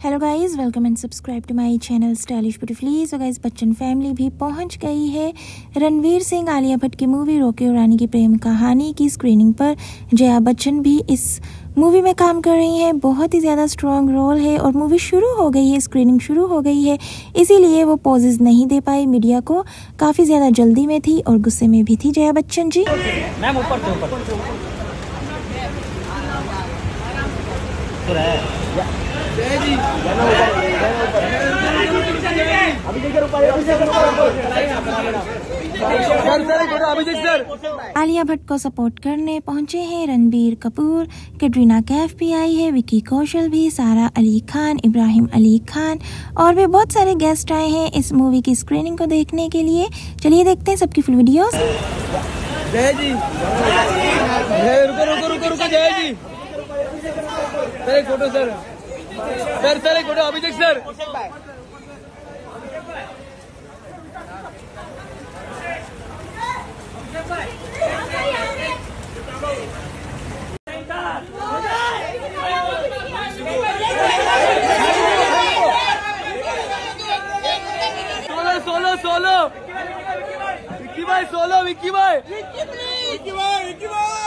Hello guys welcome and subscribe to my channel stylish beautifully so guys Bachchan family भी पहुँच गई है रणवीर सिंह, आलिया भट्ट की मूवी रोके और रानी की प्रेम कहानी की स्क्रीनिंग पर। जया बच्चन भी इस मूवी में काम कर रही हैं। बहुत ही ज़्यादा स्ट्रॉन्ग रोल है और मूवी शुरू हो गई है स्क्रीनिंग शुरू हो गई है। इसीलिए वो पोजेज नहीं दे पाई मीडिया को। काफ़ी ज़्यादा जल्दी में थी और गुस्से में भी थी जया बच्चन जी। मैम ऊपर तो आलिया भट्ट को सपोर्ट करने पहुँचे हैं रणबीर कपूर कैटरीना कैफ भी आई है विकी कौशल भी सारा अली खान इब्राहिम अली खान और भी बहुत सारे गेस्ट आए हैं इस मूवी की स्क्रीनिंग को देखने के लिए। चलिए देखते हैं सबकी फुल वीडियोस जय जी। रुको रुको रुको रुको जय जी। सर, एक फ़ोटो, सर। सर सर, एक photo, Abhishek sir. Solo solo solo. Vicky भाई, सोलो, विक्की भाई। विक्की भाई विक्की भाई।